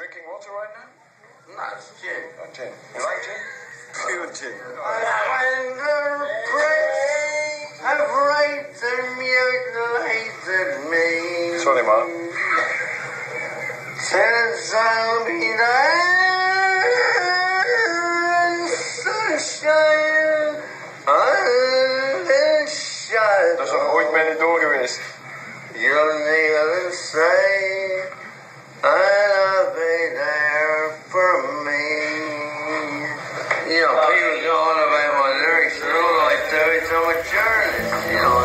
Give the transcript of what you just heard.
drinking water right now? No, it's gin. Oh, gin. You like gin? Pure gin. I never prayed, I've raped the mutilated me. Sorry, Mom. Since I'll be there, sunshine, unshine. Dat is nog ooit met door geweest. You'll never say, I so a journalist. you know,